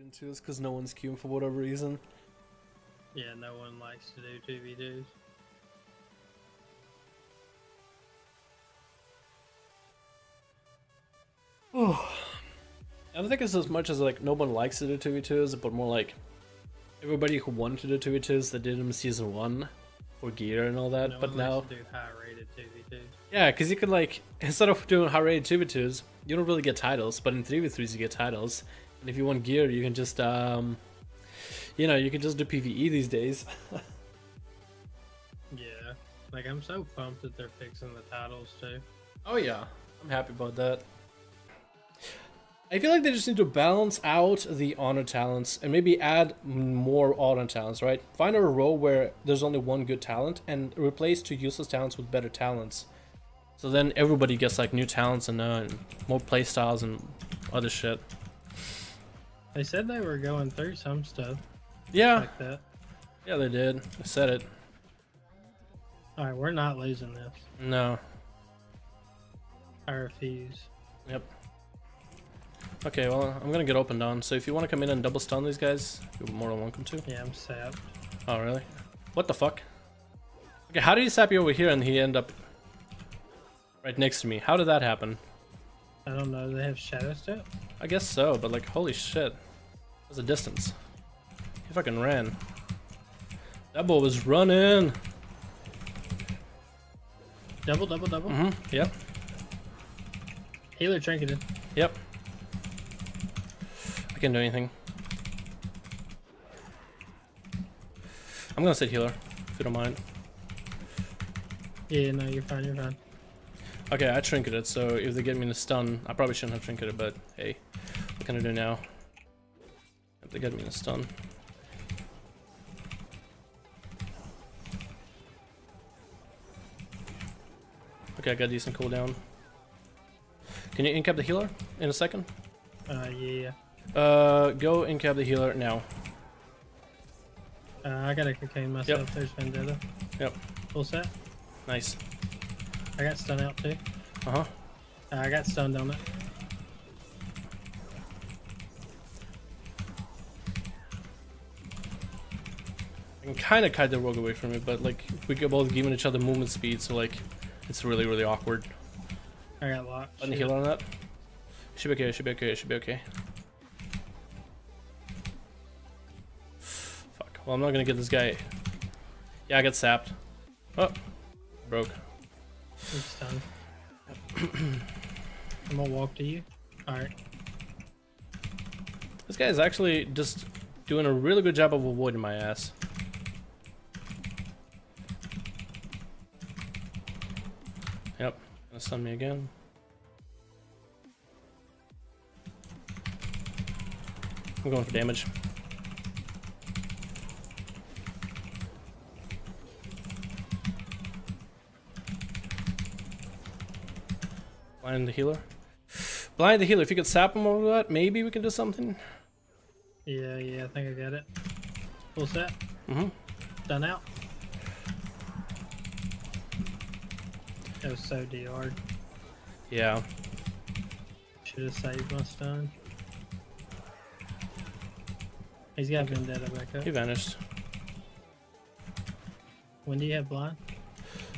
into this because no one's queuing for whatever reason. Yeah, no one likes to do 2v2s. Oh. I don't think it's as much as like no one likes to do 2v2s, but more like everybody who wanted to do 2v2s that did them season 1 for gear and all that, No but now. do high rated 2v2s. Yeah, because you can like, instead of doing high rated 2v2s, you don't really get titles, but in 3v3s you get titles. And if you want gear, you can just, um, you know, you can just do PvE these days. Yeah. Like, I'm so pumped that they're fixing the titles too. Oh yeah, I'm happy about that. I feel like they just need to balance out the honor talents and maybe add more honor talents, right? Find a row where there's only one good talent and replace two useless talents with better talents. So then everybody gets like new talents and, uh, and more playstyles and other shit. They said they were going through some stuff Yeah, like that. yeah, they did. I said it. Alright, we're not losing this. No. I refuse. Yep. Okay, well, I'm gonna get opened on. So if you want to come in and double stun these guys, you're more than welcome to. Yeah, I'm sapped. Oh, really? What the fuck? Okay, how did he sap you over here and he end up right next to me? How did that happen? I don't know. They have shadow step? I guess so, but like, holy shit. There's a distance. He fucking ran. That boy was running. Double, double, double. Mm-hmm. Yep. Healer trinketed. Yep. I can't do anything. I'm gonna sit healer, if you don't mind. Yeah, no, you're fine, you're fine. Okay, I trinketed, so if they get me in a stun, I probably shouldn't have trinketed, but hey, what can I do now? If they get me in a stun. Okay, I got decent cooldown. Can you incap the healer in a second? Uh, yeah. Uh, go incap the healer now. Uh, I gotta cocaine myself. Yep. There's Vendetta. Yep. Full set. Nice. I got stun out too. Uh-huh. Uh, I got stunned on it. I can kind of kite the rogue away from it, but like we get both giving each other movement speed, so like it's really really awkward. I got locked. The Shit. healer on that. Should be okay. Should be okay. Should be okay. Fuck. Well, I'm not gonna get this guy. Yeah, I got sapped. Oh, broke. I'm stunned. I'm gonna walk to you. Alright. This guy is actually just doing a really good job of avoiding my ass. Yep, gonna stun me again. I'm going for damage. Blind the healer. Blind the healer. If you could sap him over that, maybe we can do something. Yeah, yeah, I think I got it. Full set. Mm-hmm. Done out. That was so DR'd. Yeah. Should have saved my stun. He's got Vendetta back up. He vanished. When do you have blind?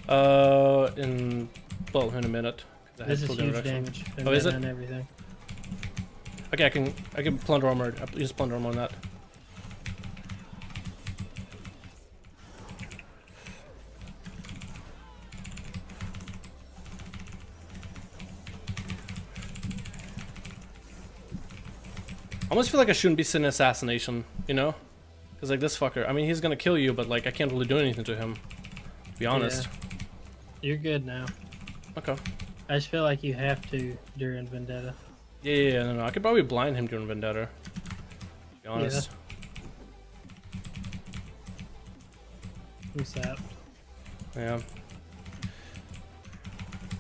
Uh, in well, in a minute. This is huge damage. Oh, is it? And everything. Okay, I can I can plunder armor. I use plunder armor on that. I almost feel like I shouldn't be sitting assassination, you know? Because like this fucker, I mean he's gonna kill you, but like I can't really do anything to him. To be honest. Yeah. You're good now. Okay. I just feel like you have to during Vendetta. Yeah, yeah, yeah, no, no. I could probably blind him during Vendetta. To be honest. I'm sapped. Yeah.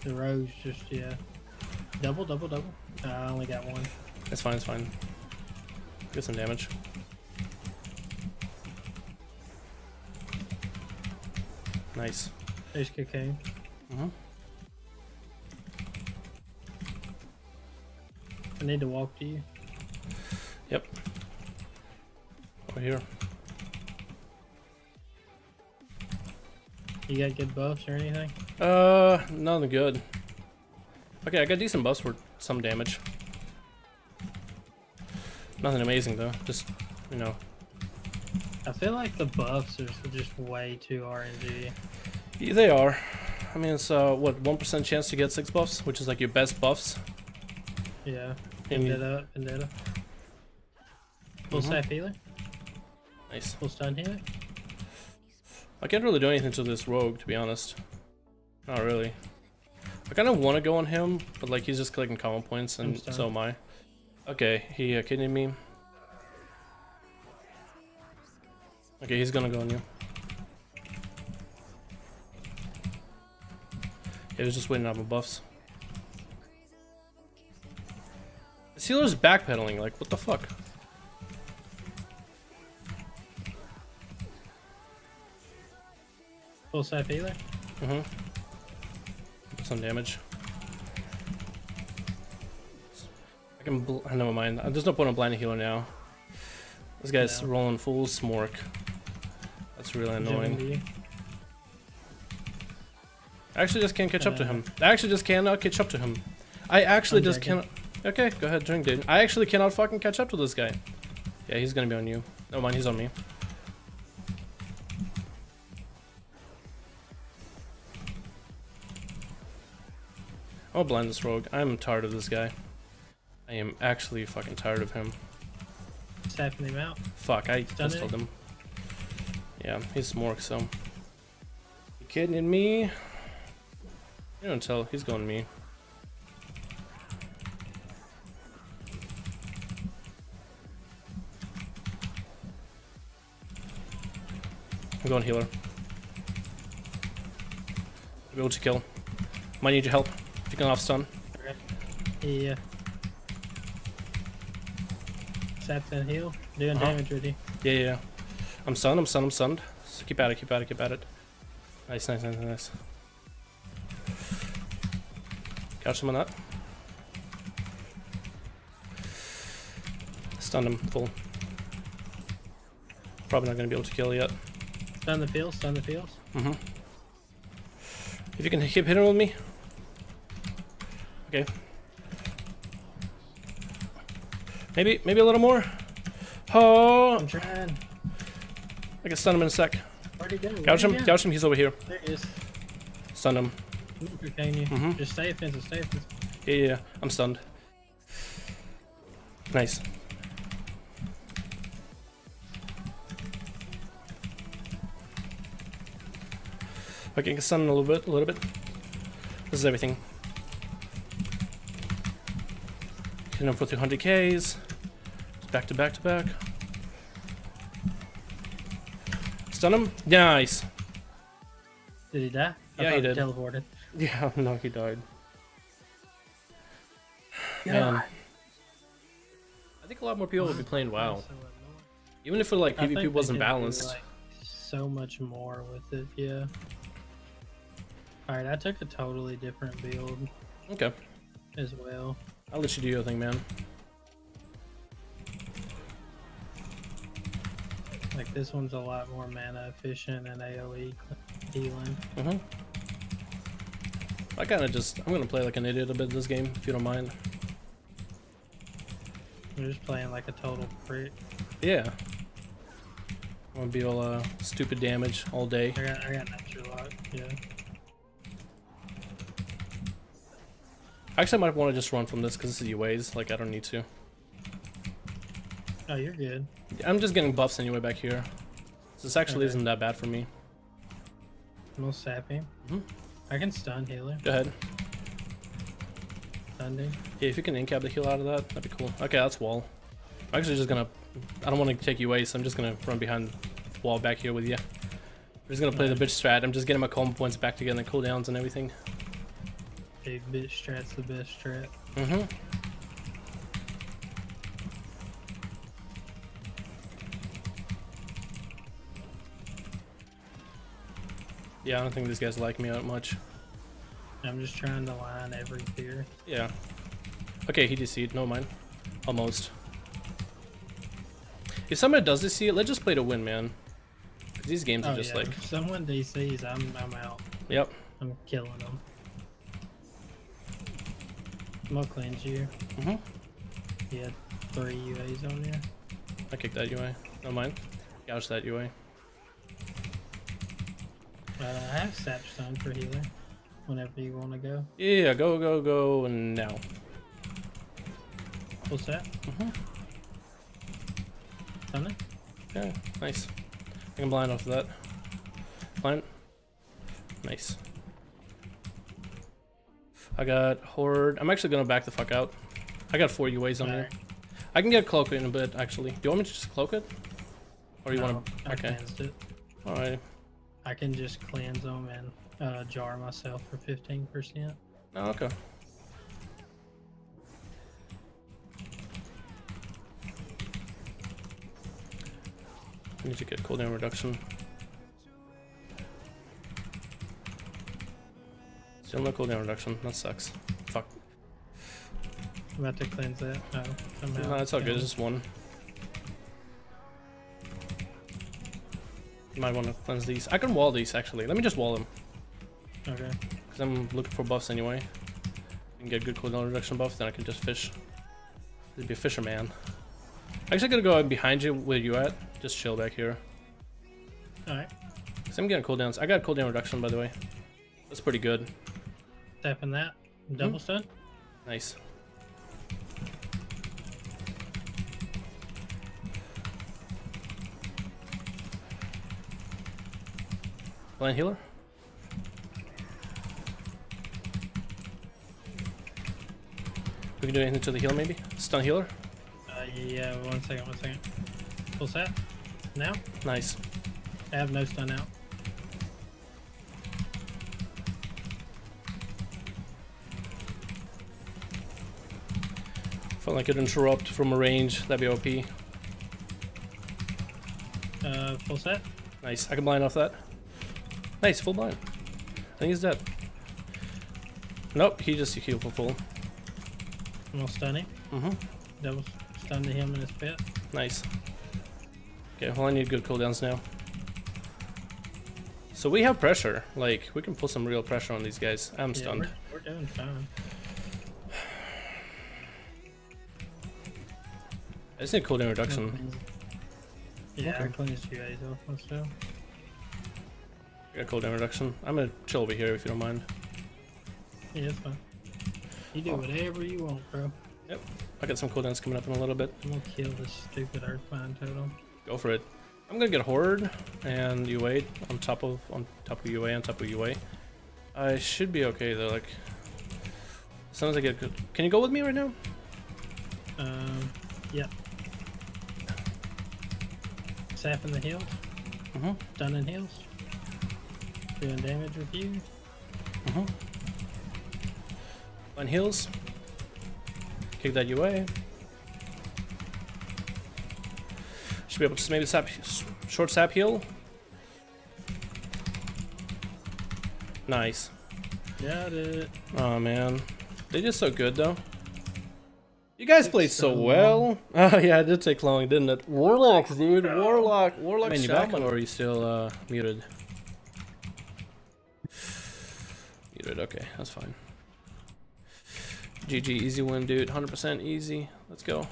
The rose just, yeah. Double, double, double. Uh, I only got one. It's fine, it's fine. Get some damage. Nice. There's cocaine. hmm I need to walk to you. Yep. over here. You got good buffs or anything? Uh, nothing good. Okay, I got decent buffs for some damage. Nothing amazing though. Just, you know. I feel like the buffs are just way too RNG. Yeah, they are. I mean, it's uh, what one percent chance to get six buffs, which is like your best buffs. Yeah. Vendetta, Vendetta. Full Mhm. staff healer, Nice. full stun healer. I can't really do anything to this rogue, to be honest. Not really. I kind of want to go on him, but like he's just collecting combo points, and so am I. Okay, he uh, kidding me. Okay, he's gonna go on you. He was just waiting on my buffs. This healer's backpedaling, like, what the fuck? Full staff healer. Mm-hmm. Some damage. I can. Bl uh, never mind. There's no point in blinding healer now. This guy's No. rolling full smork. That's really annoying. I actually just can't catch up to Uh, him. I actually just cannot catch up to him. I actually just cannot. Okay, go ahead, drink, dude. I actually cannot fucking catch up to this guy. Yeah, he's gonna be on you. Never mind, he's on me. I'll blind this rogue. I'm tired of this guy. I am actually fucking tired of him. Staffing him out. Fuck, I pistoled it? him. Yeah, he's smork, so. You kidding me? You don't tell. He's going me. I'm going healer. Be able to kill. Might need your help. If you can off stun. Yeah. Saps and heal. Doing Uh-huh. damage with you. Yeah, yeah, yeah. I'm stunned, I'm stunned, I'm stunned. So keep at it, keep at it, keep at it. Nice, nice, nice, nice. Catch him on that. Stunned him full. Probably not gonna be able to kill yet. Stun the fields, stun the fields. Mm-hmm. If you can keep hitting with me. Okay. Maybe, maybe a little more. Oh, I'm trying. I can stun him in a sec. Where'd he go? Couch him, go? couch him, he's over here. There he is. Stun him. Retain you. Mhm. Just stay offensive, stay offensive. Yeah, yeah, yeah. I'm stunned. Nice. Okay, can stun a little bit, a little bit. This is everything. Hitting him for 200 Ks. Back to back to back. Stun him. Nice. Did he die? I Yeah, he thought did. Teleported. Yeah, no, he died. Man. Um, I think a lot more people would be playing WoW. Even if it, like PvP wasn't could do, balanced. like, so much more with it, yeah. Alright, I took a totally different build Okay. as well. I'll let you do your thing, man. Like this one's a lot more mana efficient and AoE healing. Mm-hmm. I kind of just, I'm gonna play like an idiot a bit in this game, if you don't mind. I'm just playing like a total prick. Yeah. I'm gonna be all uh, stupid damage all day. I got I got natural lock, yeah. Actually, I might want to just run from this because this is UAs. Like, I don't need to. Oh you're good. I'm just getting buffs anyway back here. This actually Okay. isn't that bad for me. I'm gonna sap him. Mhm. I can stun healer. Go ahead. Stun him. Yeah, if you can incap the heal out of that, that'd be cool. Okay, that's wall. I'm actually just gonna. I don't want to take you away, so I'm just gonna run behind wall back here with you. I'm just gonna play the bitch strat. I'm just getting my combo points back together, and cooldowns and everything. Big bitch strat's the best strat. Mm-hmm. Yeah, I don't think these guys like me that much. I'm just trying to line every fear. Yeah. Okay, he DC'd. No mind. Almost. If somebody does DC, let's just play to win, man. These games are Oh, just yeah. like, If someone DCs, I'm I'm out. yep. I'm killing them. I'm gonna cleanse you. hmm He had three UAs on there. I kicked that UA. No mind. Gouge that UA. Uh, I have Sap Stone for healer. Whenever you want to go. Yeah, go, go, go now. Full set. Mhm. Done it. Okay, nice. I can blind off of that. Blind. Nice. I got Horde. I'm actually gonna back the fuck out. I got four UAs on me. I can get Cloak in a bit, actually. Do you want me to just cloak it? Or do you No, want to? Okay. Alright. I can just cleanse them and uh, jar myself for 15%. Oh, okay. I need to get cooldown reduction. Still no cooldown reduction. That sucks. Fuck. I'm about to cleanse that. No, somehow. No, it's all good. It's just one. Might want to cleanse these. I can wall these actually. Let me just wall them Okay. because I'm looking for buffs anyway. And get good cooldown reduction buff, then I can just fish. I'd be a fisherman. Actually, gonna go behind you where you at. Just chill back here. Alright. Cause I'm getting cooldowns. I got cooldown reduction by the way. That's pretty good. Tapping that. Double stun. Nice. Blind healer? We can do anything to the heal maybe? Stun healer? Uh, yeah, one second, one second. Full set. Now? Nice. I have no stun out. Like it interrupt from a range. That'd be OP. Uh, full set. Nice. I can blind off that. Nice, full blind. I think he's dead. Nope, he just healed for full. I'm gonna stun him. Mm-hmm. Double stun to him in his pit. Nice. Okay, well I need good cooldowns now. So we have pressure. Like, we can put some real pressure on these guys. I'm Yeah, stunned. we're, we're doing fine. I just need cooldown No reduction. cleanse- Yeah, I Okay. cleansed UAs off myself. I got cooldown reduction. I'm gonna chill over here if you don't mind. Yeah, it's fine. You do Oh. whatever you want, bro. Yep. I got some cooldowns coming up in a little bit. I'm gonna kill this stupid Earthbind totem. Go for it. I'm gonna get Horde and UA on top of on top of UA on top of UA. I should be okay though. Like, as soon as I get good. Can you go with me right now? Um, yep. Sapping the heals. Mm-hmm. Stunning heals. Doing damage with you. Mm-hmm. On heals. Kick that UA. Should be able to maybe sap short sap heal. Nice. Got it. Oh man, they did so good though. You guys played so so well. Oh yeah, it did take long, didn't it? Warlocks, dude. Warlock. Warlock. Man, you back? or are you still uh, muted? Muted. Okay, that's fine. GG, easy win, dude. 100% easy. Let's go.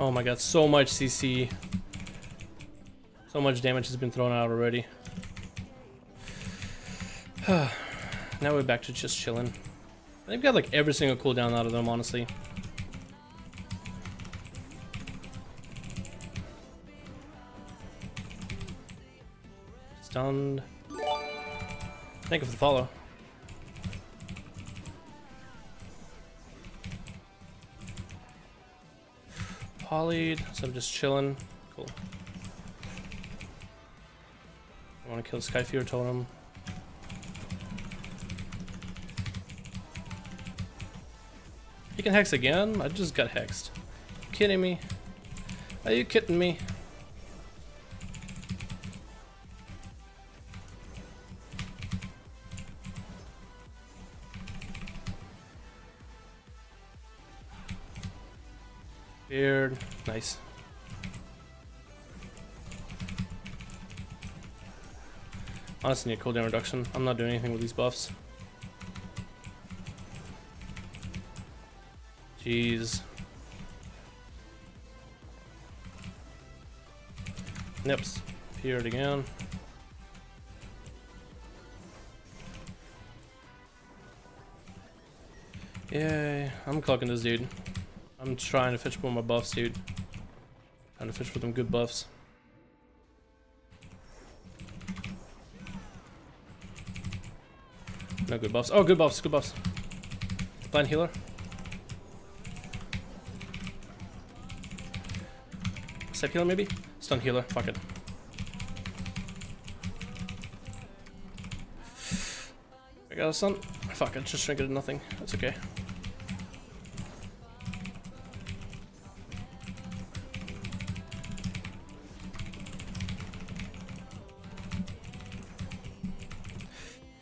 Oh my god, so much CC. So much damage has been thrown out already. now we're back to just chilling. They've got like every single cooldown out of them, honestly. Stunned. Thank you for the follow. Polyed, so I'm just chilling. Cool. I want to kill Skyfury Totem. You can hex again? I just got hexed. kidding me? Are you kidding me? Honestly, need cooldown reduction. I'm not doing anything with these buffs. Jeez. Nips. Appeared again. Yay. I'm clocking this dude. I'm trying to fish for my buffs, dude. Trying to fish for them good buffs. No good buffs. Oh, good buffs, good buffs. Blind healer. Step healer, maybe? Stun healer, fuck it. I got a stun. Fuck, I just drank it to nothing. That's okay.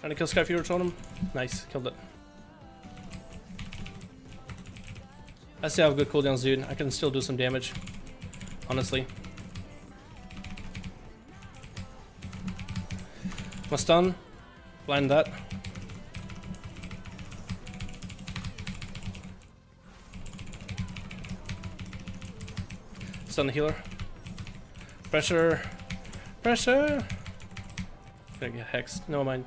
Trying to kill Skyfury him. Nice, killed it. I still have good cooldowns, dude. I can still do some damage. Honestly. My stun. Blind that. Stun the healer. Pressure. Pressure. Gonna get hexed. Never mind.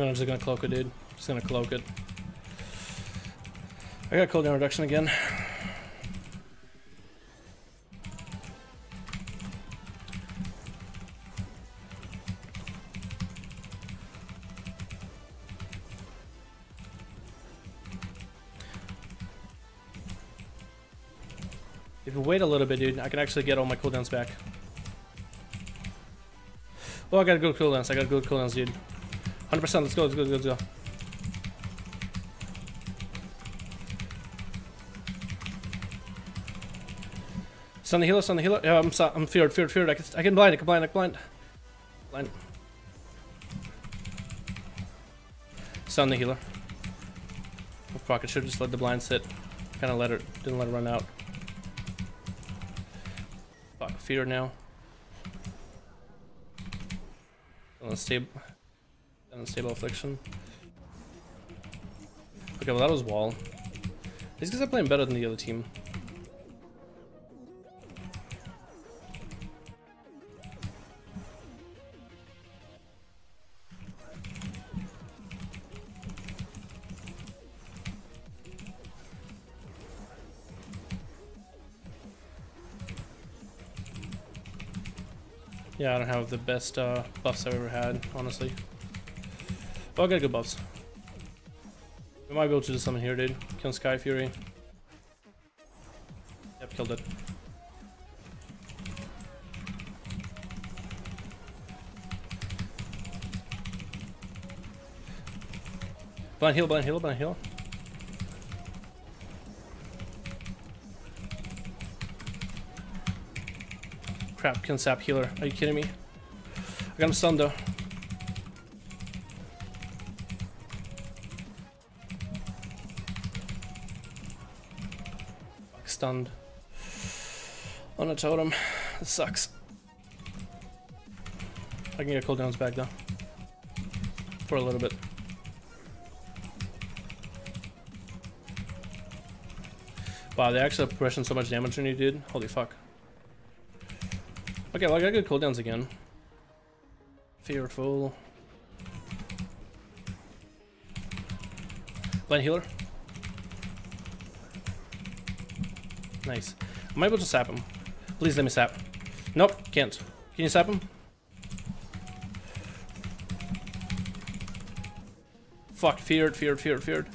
Gonna, just gonna cloak it, dude. Just gonna cloak it. I got cooldown reduction again. If you wait a little bit, dude, I can actually get all my cooldowns back. Oh, I got good cooldowns. I got good cooldowns, dude. 100%, let's go, let's go, let's go. Stun the healer, stun the healer. Yeah, I'm I'm feared, feared, feared. I can, I can blind, I can blind, I can blind. Blind. Stun the healer. I should just let the blind sit. Kind of let it, didn't let it run out. Fuck, fear now. Let's stay. Unstable affliction. Okay, well that was wall. These guys are playing better than the other team. Yeah, I don't have the best uh, buffs I've ever had, honestly. I got good buffs. We might be able to do something here, dude. Kill Sky Fury. Yep, killed it. Blind heal, blind heal, blind heal. Crap, can sap healer. Are you kidding me? I got him stunned though. Stunned on a totem. This sucks. I can get cooldowns back though. For a little bit. Wow, they actually pressing so much damage on you, dude. Holy fuck. Okay, well, I got good cooldowns again. Fearful. Blind healer. Nice. Am I able to sap him? Please let me sap. Nope, can't. Can you sap him? Fuck, feared, feared, feared, feared.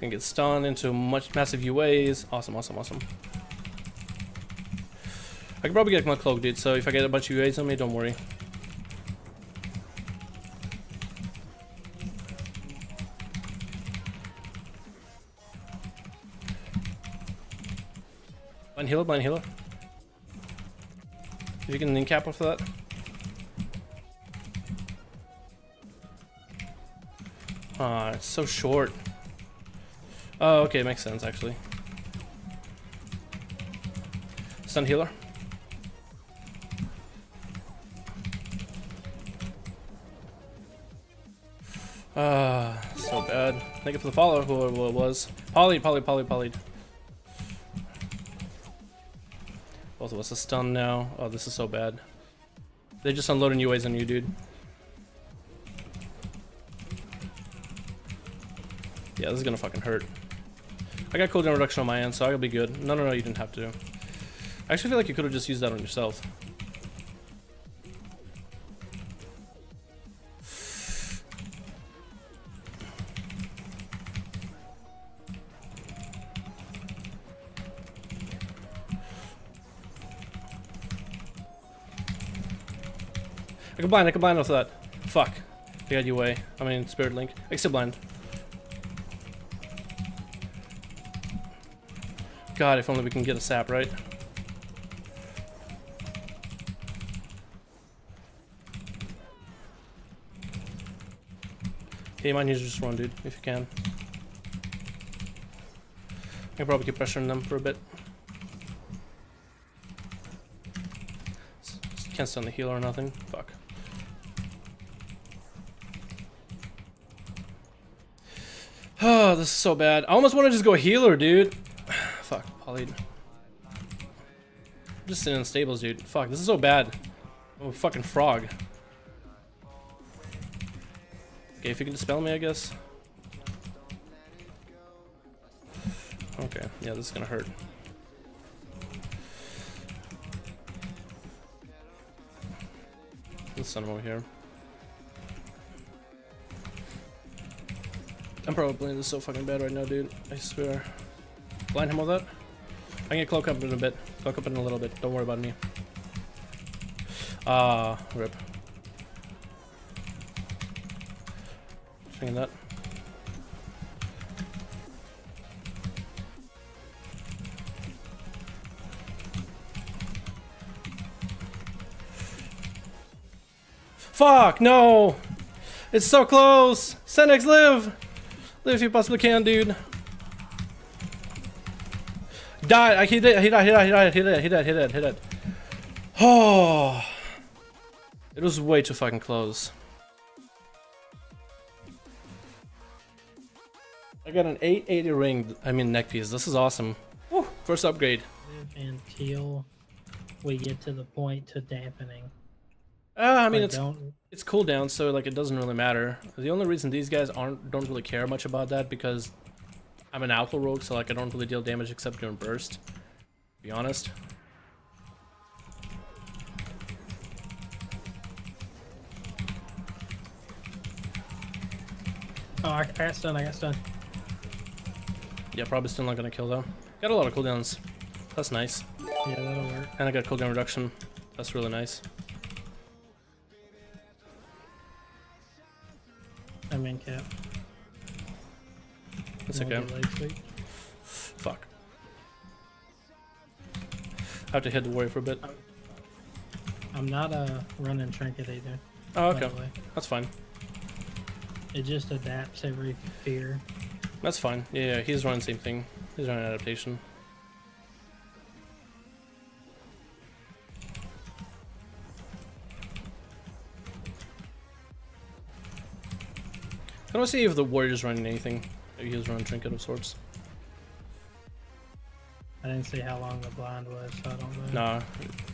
Can get stunned into much massive UAs. Awesome, awesome, awesome. I can probably get my cloak, dude, so if I get a bunch of UAs on me, don't worry. Blind healer, blind healer. If you can link cap off of that. Ah, it's so short. Oh, okay, makes sense actually. Stun healer. Ah, so bad. Thank you for the follow, whoever it was. Polly, Polly, Polly, Polly. Both of us are stunned now. Oh, this is so bad. They're just unloading UAs on you, dude. Yeah, this is gonna fucking hurt. I got cooldown reduction on my end, so I'll be good. No, no, no, you didn't have to. I actually feel like you could have just used that on yourself. Blind, I can blind off that. Fuck. I got UA. I mean, Spirit Link. I can still blind. God, if only we can get a sap, right? Okay, might need to just run, dude, if you can. I can probably keep pressuring them for a bit. Can't stun the healer or nothing. Fuck. Oh, this is so bad. I almost want to just go healer, dude. Fuck, poly. Just sitting in stables, dude. Fuck, this is so bad. I'm fucking frog. Okay, if you can dispel me, I guess. Okay, yeah, this is gonna hurt. Let's send him over here. I'm probably playing this so fucking bad right now, dude. I swear. Blind him with that. I can get cloak up in a bit. Cloak up in a little bit. Don't worry about me. Ah, rip. Swinging that. Fuck, no! It's so close! Sinixx, live! Live if you possibly can, dude. Die! I, he did, he died, he died, he died, he died, he died, he died, died. Oh! It was way too fucking close. I got an 880 ring, I mean neck piece. This is awesome. Woo, first upgrade. until we get to the point to dampening. Uh, I mean, it's don't it's cooldown, so like it doesn't really matter. The only reason these guys aren't don't really care much about that because I'm an alpha rogue, so like I don't really deal damage except during burst. To be honest. Oh, I, I got stunned. I got stunned. Yeah, probably still not gonna kill though. Got a lot of cooldowns. That's nice. Yeah, that'll work. And I got cooldown reduction. That's really nice. I'm in cap. That's okay. get leg sweep. Fuck. I have to hit the warrior for a bit. I'm not uh, running trinket either. Oh, okay. That's fine. It just adapts every fear. That's fine. Yeah, yeah, he's running the same thing. He's running adaptation. I see if the warrior's running anything. Maybe he was running trinket of sorts. I didn't see how long the blind was, so I don't know. Nah,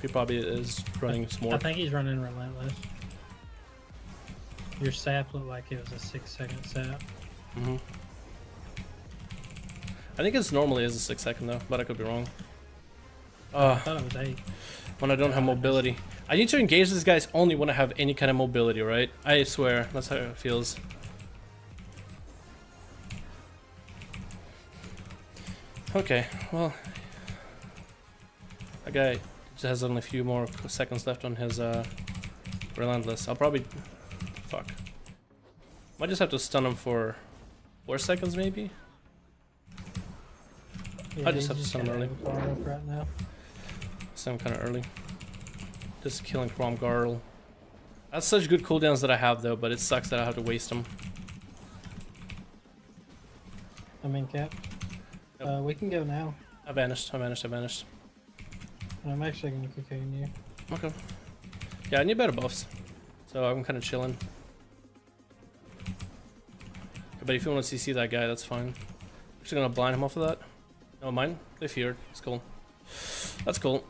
he probably is running some I more. think he's running relentless. Your sap looked like it was a six second sap. hmm I think it's normally is a six second though, but I could be wrong. I Uh, thought it was eight. when I don't have mobility. I need to engage these guys only when I have any kind of mobility, right? I swear, that's how it feels. Okay, well, that guy just has only a few more seconds left on his uh, relentless. I'll probably, fuck. Might just have to stun him for four seconds, maybe. Yeah, just you have to stun him early. Right now. I'm kind of early. Just killing Crom Garl. That's such good cooldowns that I have though, but it sucks that I have to waste them. I'm in cap. Yep. Uh, we can go now. I vanished. I vanished. I vanished. I'm actually gonna cocoon you. Okay. Yeah, I need better buffs. So I'm kind of chilling. But if you want to CC that guy, that's fine. I'm Actually gonna blind him off of that. No, mine. They feared. It's cool. That's cool.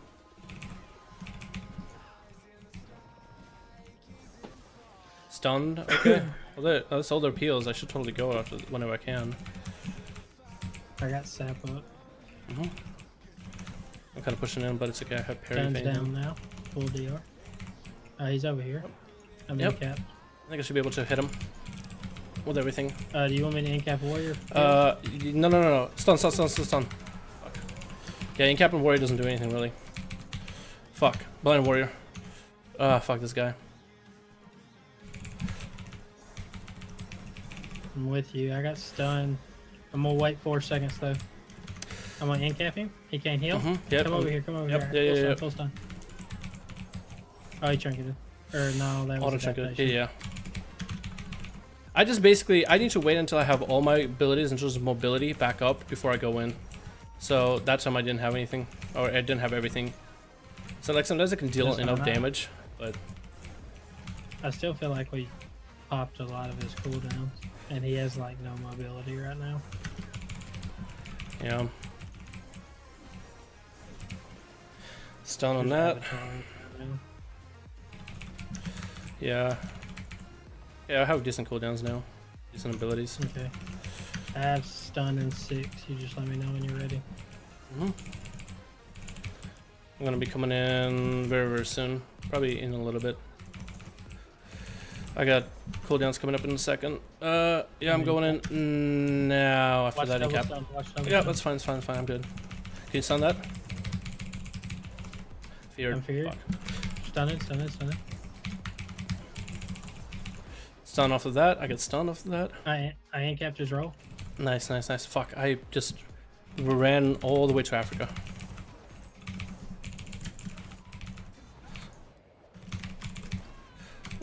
Stunned. Okay. well, that's all their peels. I should totally go after whenever I can. I got sap up. hmm I'm kind of pushing in, but it's okay. I have parry. Anything. down now. Full DR. Uh, he's over here. I'm Yep. in cap. I think I should be able to hit him with everything. Uh, do you want me to in cap warrior? Uh, no, no, no, no. Stun, stun, stun, stun, stun. Fuck. Yeah, in Captain Warrior doesn't do anything really. Fuck. Blind Warrior. Ah, fuck this guy. I'm with you. I got stunned. I'm gonna wait four seconds though. I'm gonna in cap him. He can't heal. Mm-hmm. Yep. Come over here. Come over Yep, here. yeah, full yeah, stun, yeah. Full stun. Oh, he trinketed. Or no, that was Auto a trinket. adaptation. Yeah, yeah. I just basically I need to wait until I have all my abilities in terms of mobility back up before I go in. So that time I didn't have anything, or I didn't have everything. So like sometimes I can deal Just enough damage, but I still feel like we popped a lot of his cooldowns, and he has like no mobility right now. yeah. Stun on that. Avatar right now. Yeah. Yeah, I have decent cooldowns now. Decent abilities. Okay. I have stun in six. You just let me know when you're ready. hmm I'm gonna be coming in very, very soon. Probably in a little bit. I got cooldowns coming up in a second. Uh, yeah, I'm going in now after Watch that in double cap. stun. Watch double Yeah, that's fine, that's fine, that's fine, I'm good. Can you stun that? Feared. I'm feared. Fuck. Stun it. Stun it. Stun it. Stun off of that. I get stunned off of that. I I ain't capped his roll. Nice, nice, nice. Fuck, I just ran all the way to Africa.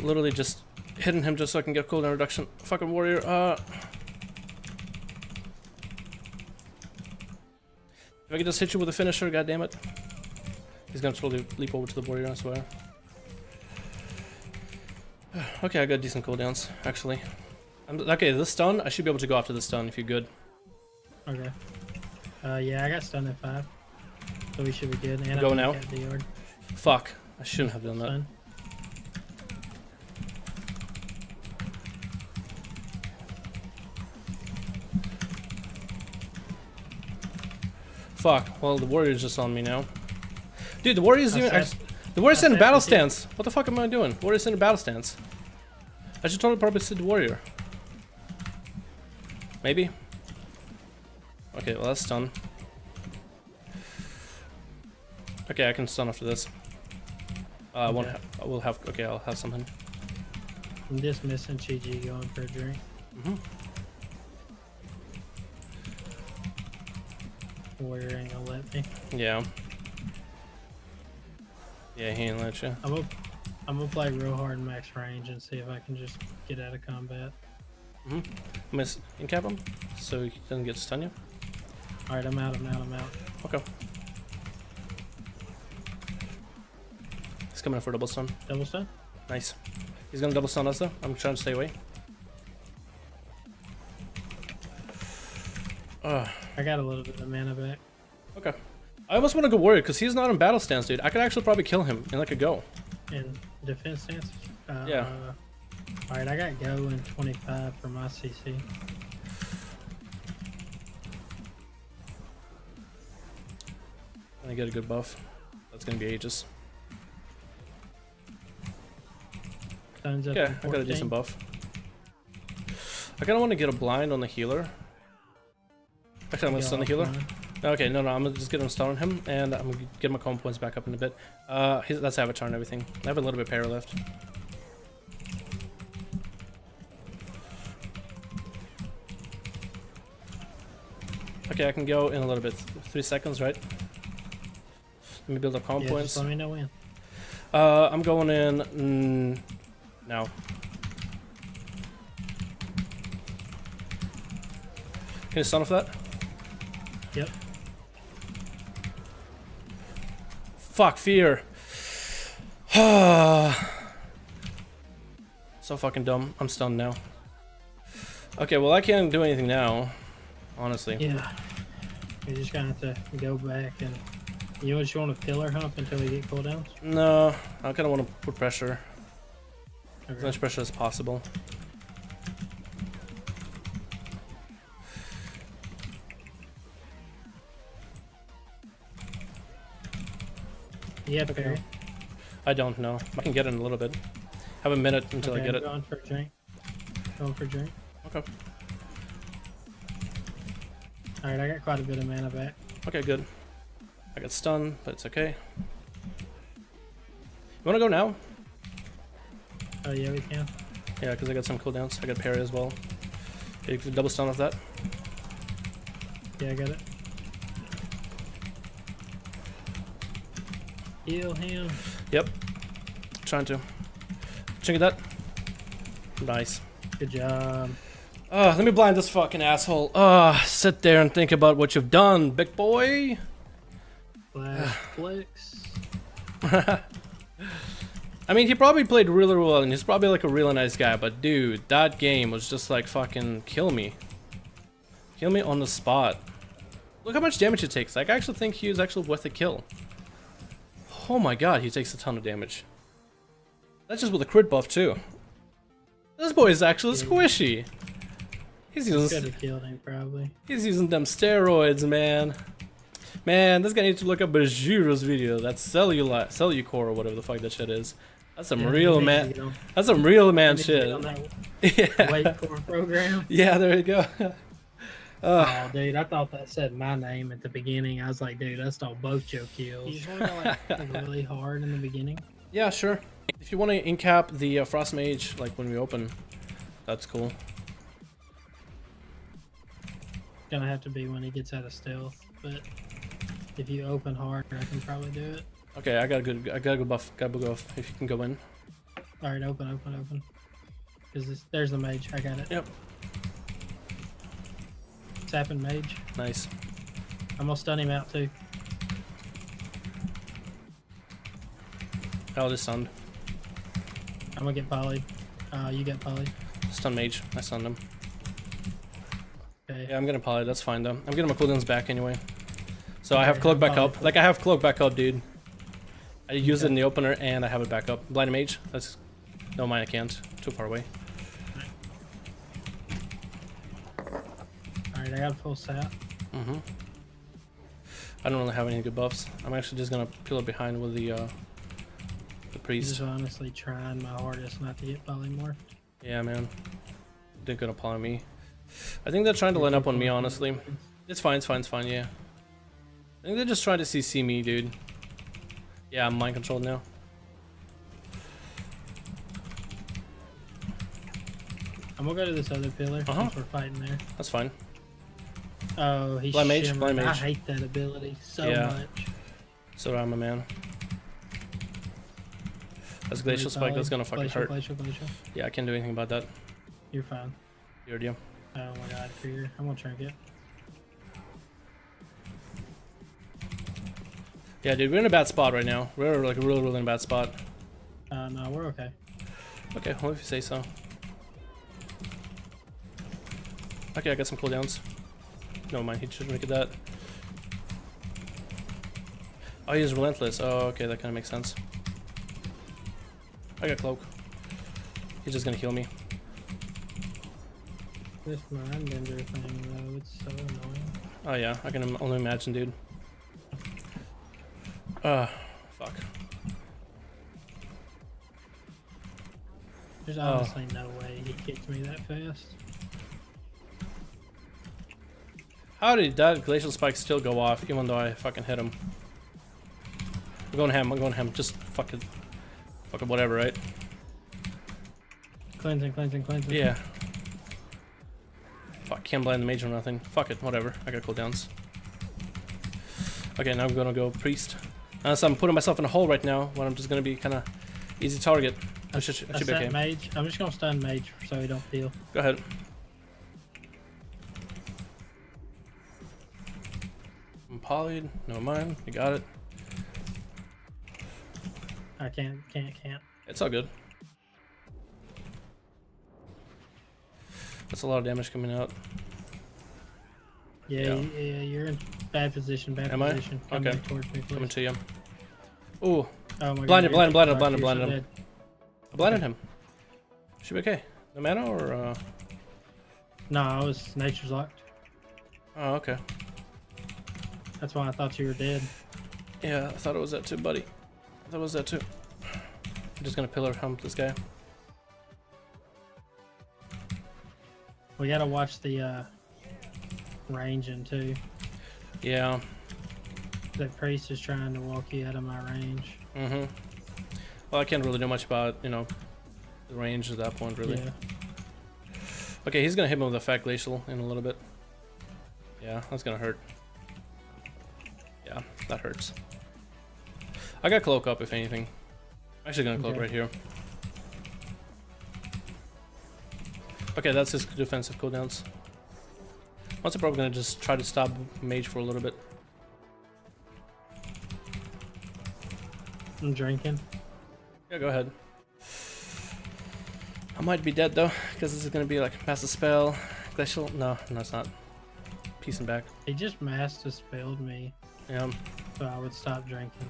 Literally just hitting him just so I can get cooldown reduction. Fucking warrior. Uh. If I can just hit you with a finisher, god damn it. He's gonna totally leap over to the warrior, I swear. Okay, I got decent cooldowns, actually. I'm, okay, this stun, I should be able to go after the stun if you're good. Okay. Uh, yeah, I got stunned at five, so we should be good. And Go I'm now? The yard. Fuck, I shouldn't have done that. Stun. Fuck, well the warrior's just on me now. Dude, the warrior's I even. said- the warrior's I in said battle stance. What the fuck am I doing? Warrior's in a battle stance. I should totally probably sit the warrior. Maybe? Okay, well that's stun. Okay, I can stun after this. Uh, I won't ha I will have. Okay, I'll have something. I'm just missing Chi-Chi going for a drink. hmm Warrior ain't gonna let me. Yeah. Yeah, he ain't let you. I'm gonna, I'm gonna play real hard in max range and see if I can just get out of combat. Mm-hmm. Miss incap him so he doesn't get stun you. All right, I'm out. I'm out. I'm out. Okay. He's coming in for a double stun. Double stun. Nice. He's gonna double stun us though. I'm trying to stay away. I got a little bit of mana back. Okay. I almost want to go warrior because he's not in battle stance, dude. I could actually probably kill him and like a go. in defense stance. Uh, Yeah. All right, I got go in 25 for my CC. I get a good buff. That's gonna be ages. Yeah, I got a 14. decent buff. I kind of want to get a blind on the healer. Actually, I'm gonna Go stun the healer. Okay, no, no, I'm gonna just get him stun on him, and I'm gonna get my combo points back up in a bit. Uh, his, that's Avatar and everything. I have a little bit of parry left. Okay, I can go in a little bit. Three seconds, right? Let me build up combo Yeah, points. let me know when. Uh, I'm going in mm, now. Can you stun off that? Fuck, fear. so fucking dumb. I'm stunned now. Okay, well I can't do anything now. Honestly. Yeah. You're just gonna have to go back and you you want to pillar hump until we get cooldowns? No, I kind of want to put pressure. As much pressure as possible. Yeah, Okay. parry. I don't know. I can get it in a little bit. Have a minute until okay, I get I'm it. Going for a drink. Going for a drink. Okay. Alright, I got quite a bit of mana back. Okay, good. I got stunned, but it's okay. You wanna go now? Oh yeah, we can. Yeah, because I got some cooldowns. I got parry as well. Yeah, you can double stun off that. Yeah, I got it. Heal him. Yep. Trying to. Chink that. Nice. Good job. Uh, let me blind this fucking asshole. Uh, sit there and think about what you've done, big boy. Flash flicks. I mean, he probably played really well, and he's probably like a really nice guy, but dude, that game was just like fucking kill me. Kill me on the spot. Look how much damage it takes. Like, I actually think he was actually worth a kill. Oh my god, he takes a ton of damage. That's just with a crit buff, too. This boy is actually squishy. He's Could using, have killed him probably. he's using them steroids, man. Man, this guy needs to look up Bajiro's video. That's cellulite, cellucore, or whatever the fuck that shit is. That's some Yeah, real we need to man. That's some real man we need to get shit. on that yeah. Program. yeah, there you go. uh, Oh, dude, I thought that said my name at the beginning. I was like, dude, that's stole both your kills. You just want to like, like really hard in the beginning. yeah, sure. If you want to incap the uh, frost mage, like when we open, that's cool. Gonna have to be when he gets out of stealth, but if you open hard, I can probably do it. Okay, I got a good, I got a good buff, got a good buff. If you can go in. All right, open, open, open. Cause there's the mage. I got it. Yep. Sapping mage. Nice. I'm gonna stun him out too. Oh, this stunned. I'm gonna get poly. Uh, you get poly. Stun mage. I stunned him. Okay. Yeah, I'm gonna poly. That's fine though. I'm getting my cooldowns back anyway. So I have cloak back up. Like I have cloak back up, dude. I use it in the opener and I have it back up. Blind mage. That's no mind. I can't. Too far away. All right, I got full sap. Mm-hmm. I don't really have any good buffs. I'm actually just gonna peel it behind with the uh, the I'm priest. just honestly trying my hardest not to get polymorphed. Yeah, man. They're gonna apply me. I think they're trying to line up on me, honestly. It's fine, it's fine, it's fine, yeah. I think they're just trying to CC me, dude. Yeah, I'm mind controlled now. I'm gonna go to this other pillar Uh-huh. since we're fighting there. That's fine. Oh, he's Blind mage, shimmering. blind I hate that ability so Yeah. much. So I'm a man. That's glacial spike, that's gonna fucking glacial, hurt. Glacial, glacial. Yeah, I can't do anything about that. You're fine. You heard you. Oh my god, fear. I'm gonna trinket. Yeah, dude, we're in a bad spot right now. We're like really, really in a bad spot. Uh, no, we're okay. Okay, well if you say so. Okay, I got some cooldowns. No mind, he should make it that. Oh, he's relentless. Oh, okay, that kind of makes sense. I got cloak. He's just gonna heal me. This mind bender thing though, it's so annoying. Oh yeah, I can only imagine, dude. Ah, fuck. There's Oh. honestly no way he kicked me that fast. How did that glacial spike still go off even though I fucking hit him? I'm going ham, I'm going ham. Just fucking, fucking whatever, right? Cleansing, cleansing, cleansing. Yeah. Fuck, can't blind the mage or nothing. Fuck it, whatever. I got cooldowns. Okay, now I'm gonna go priest. Unless I'm putting myself in a hole right now, when I'm just gonna be kind of easy target. Oh, I should, I I should be okay. mage. I'm just gonna stun mage so he don't feel. Go ahead. Polyed. No mind. You got it. I can't, can't, can't. It's all good. That's a lot of damage coming out. Yeah, Yeah. yeah, you're in bad position. Bad Am I? position. Come Okay. towards me, Coming to you. Ooh, Oh my Blinded, God, blinded, blinded, blinded, blinded. dead. I blinded him. Should be okay. No mana or uh No, I was nature's locked. Oh okay. That's why I thought you were dead. Yeah, I thought it was that too, buddy. I thought it was that too. I'm just gonna pillar hump this guy. We gotta watch the uh, ranging too. Yeah. That priest is trying to walk you out of my range. Mm-hmm. Well, I can't really do much about, you know, the range at that point, really. Yeah. Okay, he's gonna hit me with a fat glacial in a little bit. Yeah, that's gonna hurt. That hurts. I got cloak up if anything. I'm actually gonna cloak Okay. right here. Okay, that's his defensive cooldowns. Once I'm probably gonna just try to stop mage for a little bit. I'm drinking. Yeah, go ahead. I might be dead though, because this is gonna be like master spell, glacial. No, no, it's not. Peace and back. He just master spelled me, Yeah, so I would stop drinking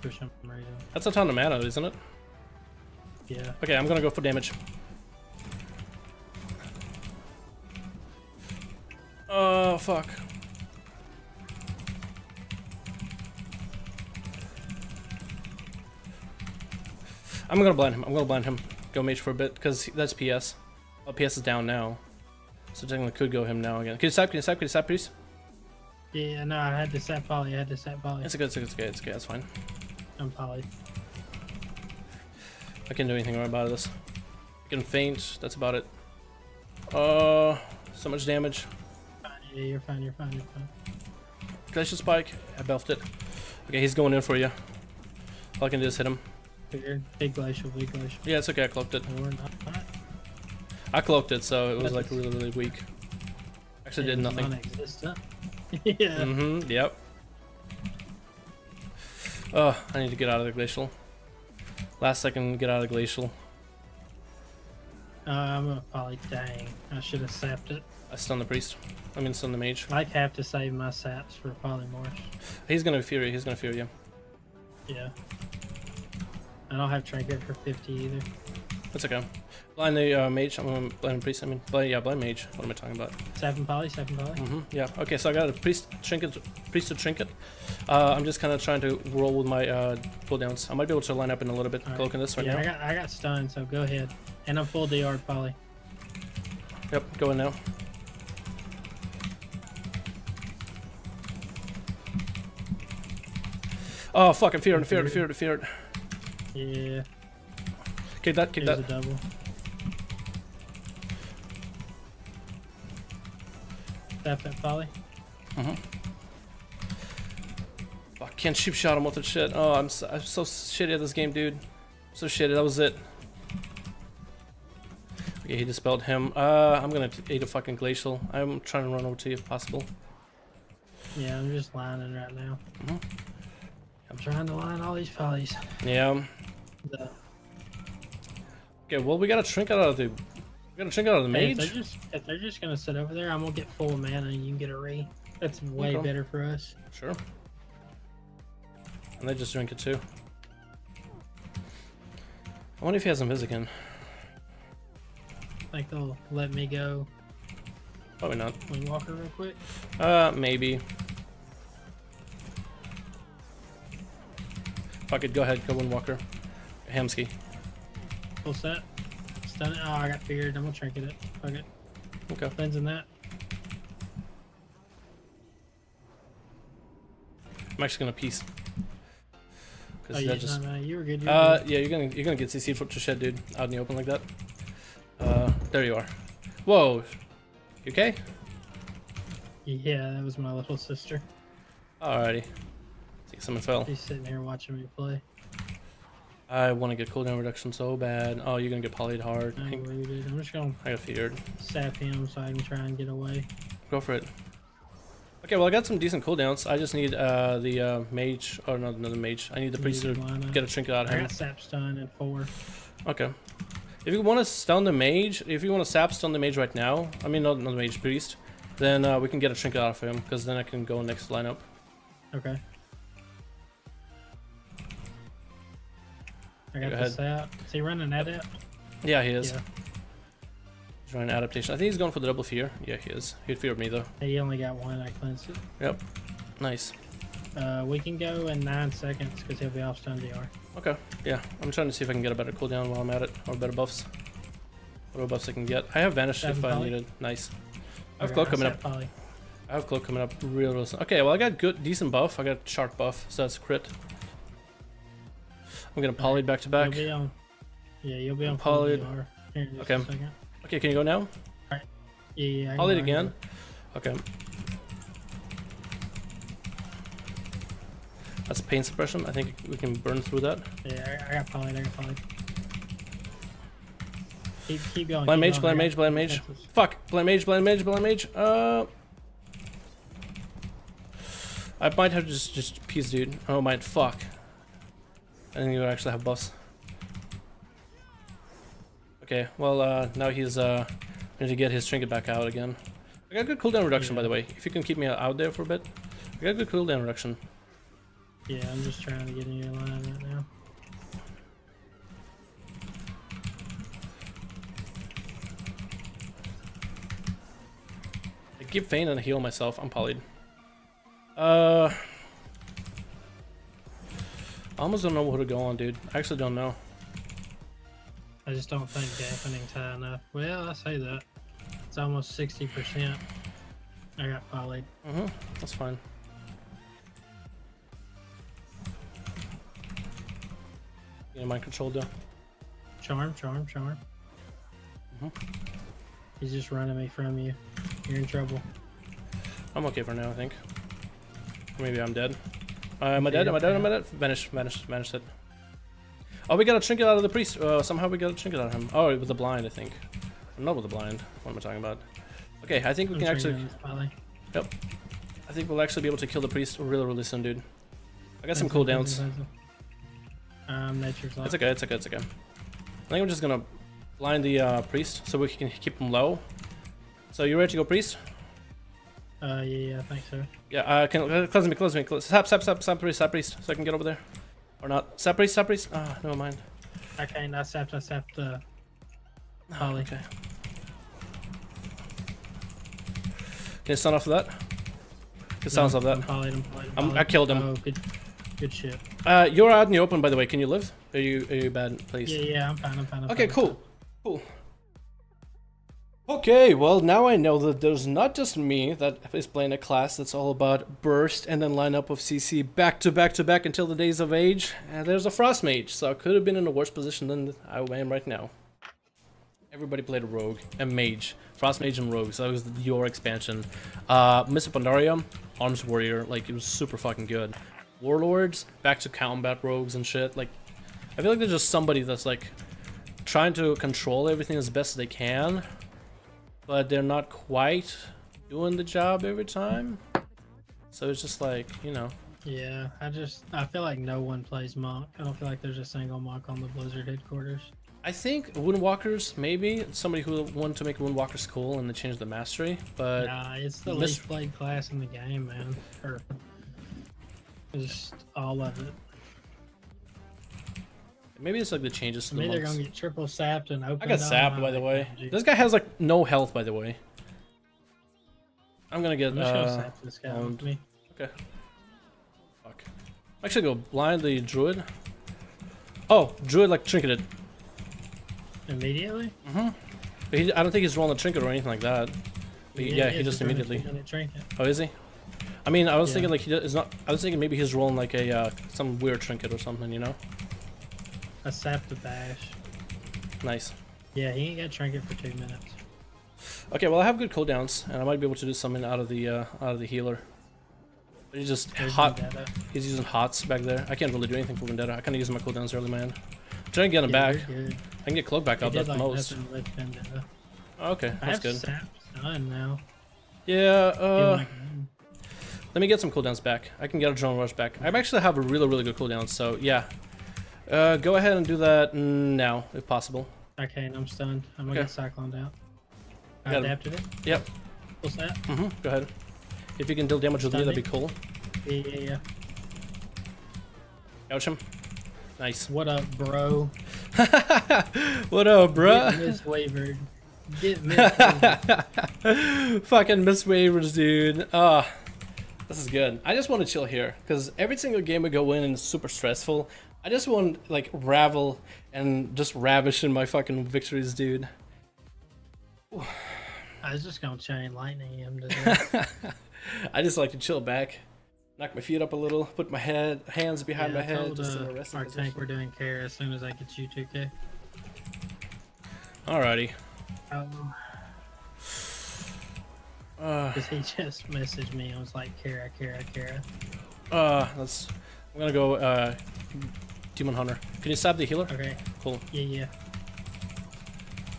for some reason. that's a ton of mana, isn't it? Yeah. Okay, I'm gonna go for damage. Oh fuck. I'm gonna blind him. I'm gonna blind him. Go mage for a bit because that's PS. Oh, PS is down now, so technically could go him now again. Can you stop? Can you stop? Can you stop, please? Yeah, no, I had to set poly. I had to set poly. It's okay. It's okay. It's okay. It's okay. That's fine. I'm poly. I can't do anything about this. I can faint. That's about it. Uh, so much damage. Yeah, you're fine. You're fine. You're fine. Glacial Spike. I buffed it. Okay, he's going in for you. All I can do is hit him. Figured. Big glacial. Big glacial. Yeah, it's okay. I cloaked it. No, we're not. I cloaked it, so it was like really, really weak. Actually, did nothing. Yeah. Mm-hmm. Yep. Oh, I need to get out of the glacial. Last second, get out of the glacial. Uh, I'm a poly. Dang. I should have sapped it. I stun the priest. I mean, stun the mage. I'd have to save my saps for polymorphs. He's gonna fury. He's gonna fury you. Yeah. I don't have trinket for 50 either. That's okay. Blind the uh, mage. I'm gonna blind the priest. I mean, blind, yeah, blind mage. What am I talking about? Seven poly, seven poly. Mm -hmm, yeah. Okay, so I got a priest trinket, priest to trinket. Uh, I'm just kind of trying to roll with my uh, cooldowns. I might be able to line up in a little bit, Alright. cloaking this right yeah, now. I got I got stunned, so go ahead. And I'm full DR poly. Yep, go in now. Oh fuck! I'm feared. I'm feared. I'm feared. I'm feared. Yeah, Kick that. Kick here's that. a double. Tap that poly. Mm-hmm. Fuck! Can't shoot shot him with that shit. Oh, I'm so, I'm so shitty at this game, dude. so shitty. That was it. Okay, he dispelled him. Uh, I'm gonna eat a fucking glacial. I'm trying to run over to you if possible. Yeah, I'm just lining right now. Mhm. I'm trying to line all these polys. Yeah. The, Okay. Well, we got a trinket out of the. We got a trinket out of the mage? Hey, if they're just if they're just gonna sit over there, I'm gonna get full mana and you can get a re. That's way Okay. better for us. Sure. And they just drink it too. I wonder if he has again. think they'll let me go Probably not. Windwalker real quick. Uh, maybe. Fuck it, go ahead, go Windwalker. Hamsky. Full set. Stun it. Oh, I got feared. I'm gonna trinket it. Fuck it. Okay. in that. I'm actually gonna piece. Oh, yeah, just. no, no, you were good. You were Uh, good. yeah, you're gonna you're gonna get CC'd for shed, dude, out in the open like that. Uh, there you are. Whoa. You okay? Yeah, that was my little sister. Alrighty. See, someone fell. She's sitting here watching me play. I want to get cooldown reduction so bad. Oh, you're gonna get polyed hard. I, I'm rooted. I'm just gonna I got feared. sap him so I can try and get away. Go for it. Okay, well I got some decent cooldowns. I just need uh, the uh, mage, or not another mage. I need the priest to get a trinket out of I him. got sap stun at four. Okay. If you want to stun the mage, if you want to sap stun the mage right now, I mean not, not the mage priest, then uh, we can get a trinket out of him because then I can go next lineup. Okay. I Go got the ahead. sap. Is he running at it? Yeah, he is. Yeah. He's running adaptation. I think he's going for the double fear. Yeah, he is. He feared me though. He only got one. I cleansed it. Yep. Nice. Uh, we can go in nine seconds because he'll be off stun DR. Okay. Yeah, I'm trying to see if I can get a better cooldown while I'm at it, or better buffs. What buffs I can get? I have vanish if Seven I poly? need it. Nice. I have cloak coming up. Poly. I have cloak coming up real, real soon. Okay, well I got good, decent buff. I got sharp buff, so that's crit. I'm gonna poly back to back. You'll be on. Yeah, you'll be on full Polyed. DR. Here in just Okay. Okay, can you go now? Yeah, yeah. I Poly it go, I can again. Okay. That's pain suppression. I think we can burn through that. Yeah, I, got polyed. I got polyed. Keep, keep going. Blind keep mage, going, blind mage, blind mage. defenses. Fuck! Blind mage, blind mage, blind mage. Uh, I might have to just just piece, dude. Oh my fuck! I think you actually have buffs. Okay, well uh, now he's uh going to get his trinket back out again. I got a good cooldown reduction, by the way. If you can keep me out there for a bit, I got a good cooldown reduction. Yeah, I'm just trying to get in your line right now. I keep feign and heal myself. I'm polyed. Uh, I almost don't know who to go on, dude. I actually don't know. I just don't think dampening's high enough. Well, I say that. It's almost 60%. I got polyed. Mm-hmm. That's fine. Yeah, mind control though. Charm, charm, charm. Mhm. He's just running me from you. You're in trouble. I'm okay for now, I think. Maybe I'm dead. Uh, am I dead? Am I dead? Am I dead? Vanish, vanish, vanish it. Oh, we got a trinket out of the priest. Uh, somehow we got a trinket out of him. Oh, with the blind, I think. Not with the blind. What am I talking about? Okay, I think we I'm can actually. this. I think we'll actually be able to kill the priest really, really soon, dude. I got some cooldowns. Um, nature's. It's okay, it's okay, it's okay. I think I'm just gonna blind the uh, priest so we can keep him low. So you ready to go, priest? Uh, yeah, yeah, I think so. Yeah, uh, can uh, close me, close me, close. Sap, sap, sap, sap priest, sap priest, so I can get over there. Or not. Sap priest, sap priest. Ah, never mind. Okay. I sapped. I sapped. Uh, Ah, Poly. okay. Can you stun off of that? Good sounds of that. I'm polyed, I'm polyed, I'm I'm- I killed him. Oh, good, good shit. Uh, you're out in the open, by the way. Can you live? Are you are you bad, please? Yeah, yeah, I'm fine. I'm fine. I'm Okay, fine, cool. Cool. Okay, well now I know that there's not just me that is playing a class that's all about burst and then line up with CC back to back to back until the days of age. And there's a frost mage, so I could have been in a worse position than I am right now. Everybody played a rogue and mage, frost mage and rogue. So that was your expansion. Uh, Mr. Pandaria, arms warrior, like it was super fucking good. Warlords, back to combat rogues and shit. Like, I feel like there's just somebody that's like trying to control everything as best they can, but they're not quite doing the job every time. So it's just like, you know, Yeah, I just I feel like no one plays monk. I don't feel like there's a single monk on the Blizzard headquarters. I think Windwalkers, maybe somebody who wanted to make Windwalkers cool and they changed the mastery, but nah, it's the least played class in the game, man. Or just all of it. Maybe it's like the changes to To the they're gonna get triple sapped and open. I got sapped, by the way. This guy has like no health, by the way. I'm gonna get. I'm just gonna Uh, sap this guy with me. okay. Fuck. Actually, go blind the druid. Oh, druid like trinketed. Immediately? But he, I don't think he's rolling a trinket or anything like that. But yeah, he is, just immediately. Oh, is he? I mean, I was Yeah. thinking like he is not. I was thinking maybe he's rolling like a uh, some weird trinket or something. You know? I sapped the bash. Nice. Yeah, he ain't got trinket for two minutes. Okay, well I have good cooldowns, and I might be able to do something out of the uh, out of the healer. He's just There's hot. Vendetta. He's using hots back there. I can't really do anything for Vendetta. I kind of use my cooldowns early, man. I'm trying to get him Yeah, back. I can get cloak back He up at the like most. Vendetta. Okay, I that's have good. sap stun now. Yeah. Uh, let me get some cooldowns back. I can get Adrenaline Rush back. I actually have a really really good cooldown. So yeah. Uh, go ahead and do that now, if possible. Okay, can't. I'm stunned. I'm gonna Okay. get cycloned out. I adapted it. Yep. What's that? Mm-hmm. Go ahead. If you can deal damage with me, that'd be cool. Yeah, yeah, yeah. Ouch him. Nice. What up, bro? what up, bro? Get mistweavered. Get mistweavered. Fucking Mistweavers, dude. Ah, this is good. I just want to chill here because every single game we go in is super stressful. I just want like ravel and just ravish in my fucking victories, dude. I was just gonna chain lightning him to. I just like to chill back, knock my feet up a little, put my head hands behind Yeah, my I head, told, just in uh, a resting our tank we're doing care as soon as I get you 2K. Alrighty. Um, Uh, Cause he just messaged me and was like, Kara, Kara, Kara. uh, let's. I'm gonna go. Uh, Demon Hunter. Can you stab the healer? Okay. Cool. Yeah, yeah.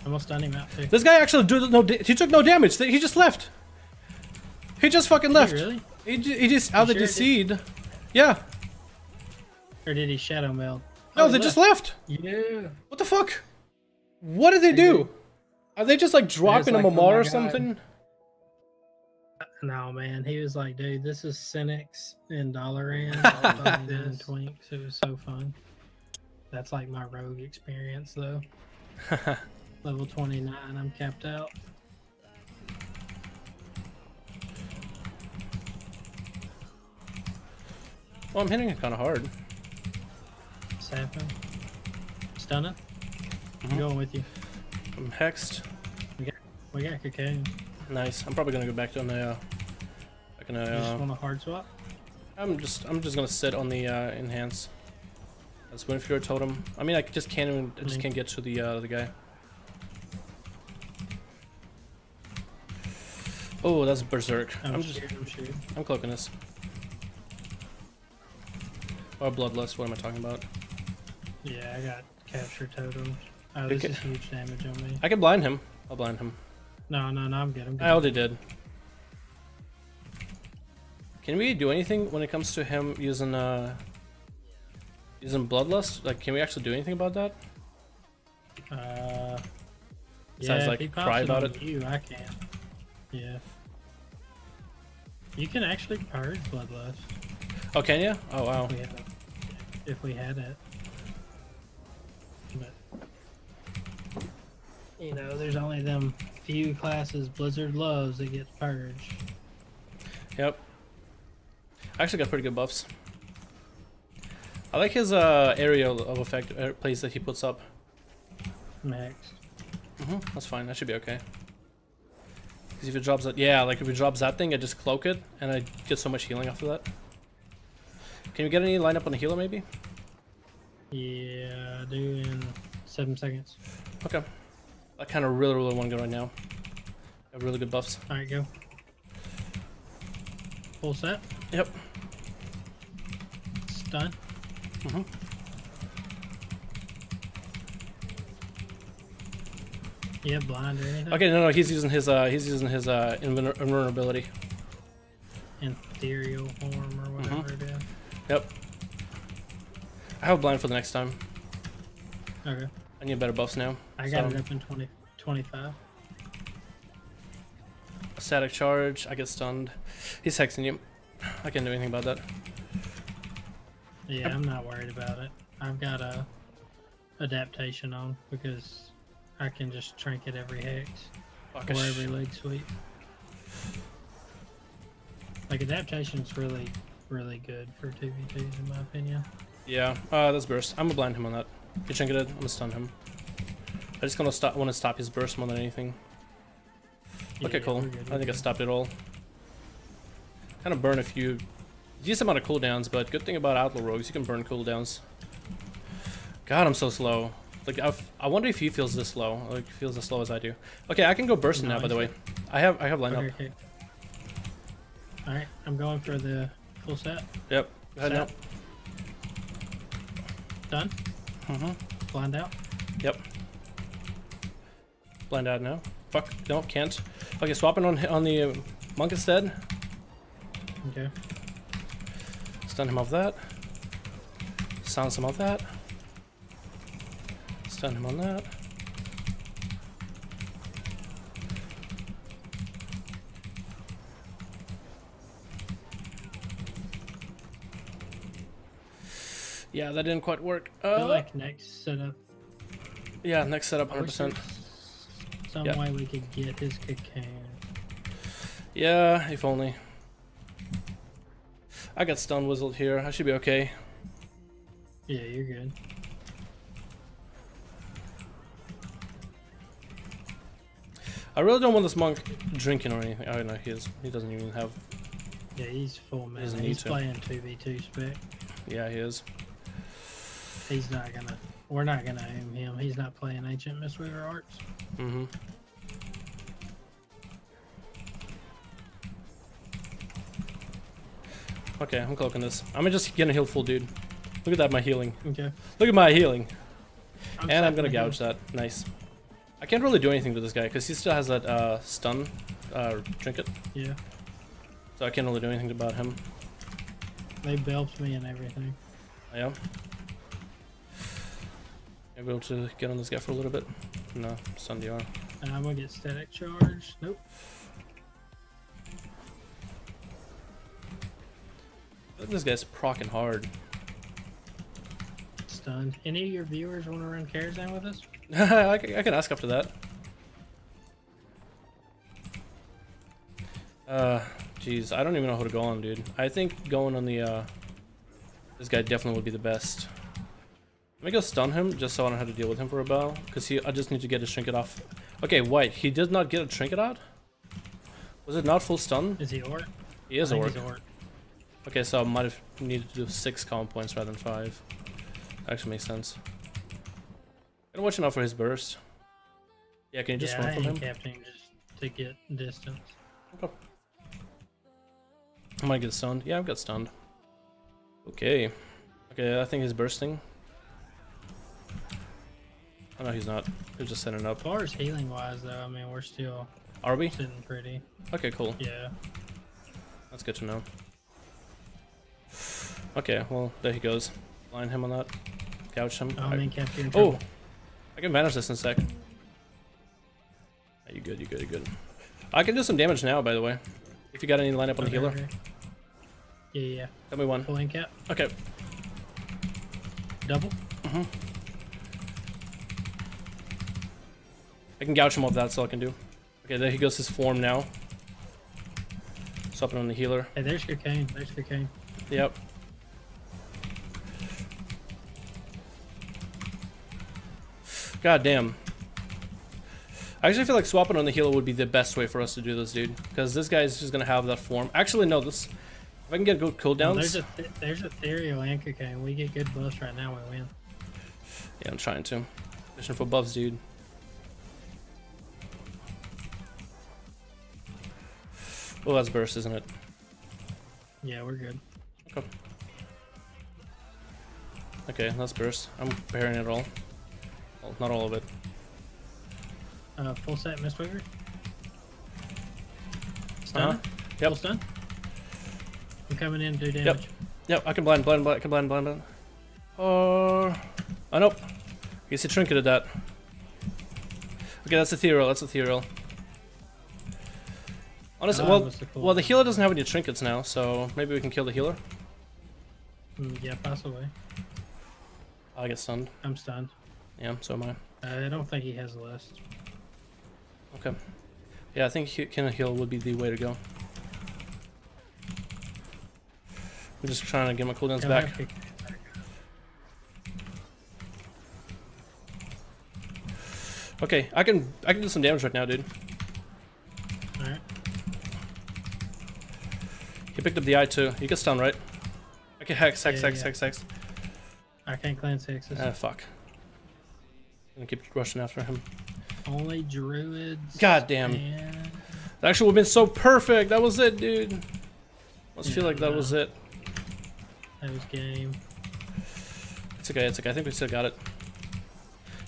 Almost done him out too. This guy actually did no. He took no damage. He just left. He just fucking Did he left. really? He, he just out of the sure seed. Yeah. Or did he shadow meld? No, Oh, they he just left. Yeah. What the fuck? What did they do? Are they just like dropping like, him a oh mar my or something? No, man. He was like, dude, this is Sinixx and fucking doing Twinks. It was so fun. That's like my rogue experience, though. Level 29, I'm capped out. well, I'm hitting it kind of hard. Sapping. Stunning. Mhm. I'm going with you. I'm hexed. We got cocaine. Nice. I'm probably gonna go back to the. Uh, back in You just uh, want a hard swap? I'm just I'm just gonna sit on the uh, enhance. That's Winfield totem. I mean, I just can't even I just can't get to the uh, the guy. Oh, that's berserk. I'm, I'm just I'm. I'm cloaking this. Or bloodlust. What am I talking about? Yeah, I got capacitor totems. Oh, this is huge damage on me. I can blind him. I'll blind him. No, no, no, I'm good. I'm good. I already did. Can we do anything when it comes to him using uh using bloodlust? Like, can we actually do anything about that? Uh, Sounds yeah, like if he pops cry it about it. You, I can't. Yeah. You can actually purge bloodlust Oh, can you? Oh wow. if we had it. If we had it. But you know, there's only them few classes Blizzard loves that get purged. Yep. I actually got pretty good buffs. I like his uh area of effect uh, plays that he puts up. Max. hmm that's fine. That should be okay. Because if it drops that, yeah, like if it drops that thing, I just cloak it, and I get so much healing after that. Can you get any lineup on the healer, maybe? Yeah, I do in seven seconds. Okay. I kind of really, really want to go right now. I have really good buffs. Alright, go. Full set. Yep. Stun. hmm You have blind or anything? Okay, no, no, he's using his uh, he's using his uh, invulner- invulnerability. Ethereal form or whatever it is. Yep. I have a blind for the next time. Okay. I need better buffs now. I got So- it up in 20, 25. Static charge. I get stunned. He's hexing you. I can't do anything about that. Yeah, I'm not worried about it. I've got a adaptation on because I can just trinket every hex Fuck, or every leg sweep. Like adaptation's really, really good for 2v2s in my opinion. Yeah, uh, that's burst. I'm gonna blind him on that. You trinket it. I'm gonna stun him. I just gonna stop. Want to stop his burst more than anything. Okay, Yeah, cool. we're good, I think I stopped it all. kind of burn a few decent amount of cooldowns, but good thing about Outlaw Rogues, you can burn cooldowns. God, I'm so slow. Like, I've, i wonder if he feels this slow. Like, feels as slow as I do. Okay, I can go bursting no, now, by the way. I have I have lineup. Okay, okay. Alright, I'm going for the full set. Yep. Head now. Done? Mm-hmm. Blind out? Yep. Blind out now. Fuck, no, can't. Okay, swapping on on the uh, monk instead. Okay. Stun him off that. Silence him off that. Stun him on that. Yeah, that didn't quite work. Uh, like next setup. Yeah, next setup, 100%. Some way we could get his cocaine. Yeah, if only. I got stun whistled here. I should be okay. Yeah, you're good. I really don't want this monk drinking or anything. Oh no, he is. He doesn't even have. Yeah, he's full man. He he's playing two v two spec. Yeah, he is. He's not gonna. We're not gonna aim him. He's not playing ancient Mistweaver arts. Mm-hmm. Okay, I'm cloaking this. I'm just gonna heal full dude. Look at that, my healing. Okay. Look at my healing. I'm and I'm gonna gouge that. Nice. I can't really do anything to this guy because he still has that uh, stun uh, trinket. Yeah. So I can't really do anything about him. They belched me and everything. I am. Maybe able to get on this guy for a little bit. No, stun DR. And I'm gonna get static charge. Nope. This guy's procking hard. Stunned. Any of your viewers want to run Karazhan with us? I, can ask after that. Uh, jeez, I don't even know who to go on, dude. I think going on the, uh, this guy definitely would be the best. Let me go stun him, just so I don't have to deal with him for a while. Because he, I just need to get his trinket off. Okay, wait, he did not get a trinket out? Was it not full stun? Is he orc? He is orc. orc. Okay, so I might have needed to do six combo points rather than five. That Actually makes sense. Gotta watch out for his burst. Yeah, can you just yeah, run from him? Captain just to get distance. Okay. I might get stunned. Yeah, I've got stunned. Okay. Okay, I think he's bursting. Oh no, he's not. He's just setting up. As far as healing wise, though, I mean, we're still. Are we? Sitting pretty. Okay, cool. Yeah. That's good to know. Okay, well, there he goes. Line him on that. Gouge him. Oh, I... captain. Oh! I can manage this in a sec. Are you good, you good, you good. I can do some damage now, by the way. If you got any lineup on okay, the healer. Okay. Yeah, yeah. Tell me one. Full cap. Okay. Double? Mm-hmm. I can gouge him off that, that's all I can do. Okay, there he goes his form now. Swapping on the healer. Hey, there's cocaine. There's cocaine. Yep. God damn. I actually feel like swapping on the healer would be the best way for us to do this, dude. Because this guy is just gonna have that form. Actually, no. This, if I can get good cooldowns. Well, there's a th there's a Ethereal and cocaine. We get good buffs right now. We win. Yeah, I'm trying to. Mission for buffs, dude. Oh, that's burst, isn't it? Yeah, we're good. Okay. Okay, that's burst. I'm preparing it all. Well, not all of it. Uh, full set Mistweaver. Stun. Uh -huh. Yep. Full stun. I'm coming in to do damage. Yep. Yep. I can blind, blind, blind, I can blind, blind, blind. Oh. Uh, oh nope. I guess he trinketed that. Okay, that's ethereal. That's ethereal. Honestly, well, well, the healer doesn't have any trinkets now, so maybe we can kill the healer. Mm, yeah, possibly. I get stunned. I'm stunned. Yeah, so am I. I don't think he has a list. Okay. Yeah, I think Kin heal would be the way to go. I'm just trying to get my cooldowns back. Okay, I can I can do some damage right now, dude. Picked up the eye too. You get stun, right? Okay, hex, hex, Yeah, hex, yeah. hex, hex. I can't cleanse hexes. Ah, fuck. I'm gonna keep rushing after him. Only druids. God damn. And That actually would have been so perfect. That was it, dude. Must feel Yeah, like that no. was it. that was game. It's okay, it's okay. I think we still got it.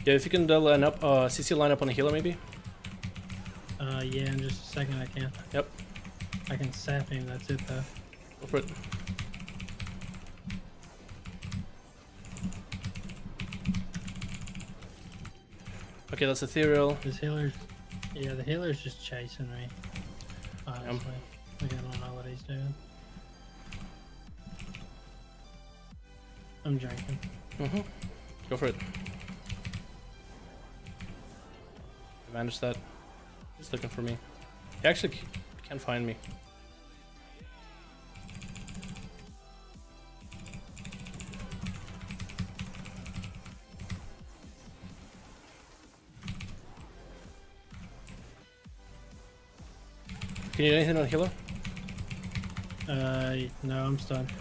Yeah, if you can uh, line up, uh, CC line up on the healer maybe. Uh, yeah, in just a second I can. Yep. I can sap him. That's it though. Go for it. Okay, that's ethereal. This healer's, yeah, the healer's just chasing me. Honestly, like I don't know what he's doing. I'm drinking. Mm-hmm. Go for it. Manage that. He's looking for me. He actually can't find me. Can you do anything on the healer? Uh, no, I'm stunned.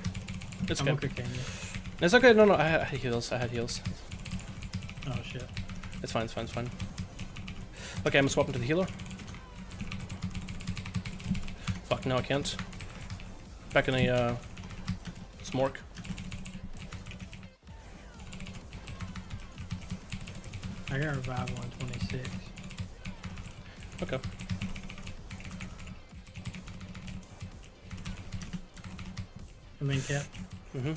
It's I'm okay. It's okay. No, no, I had, I had heals. I had heals. Oh shit. It's fine, it's fine, it's fine. Okay, I'm swapping to swap into the healer. Fuck, no I can't. Back in a, uh, smork. I got revival on 26. Okay. I mean, cap. Mm-hmm.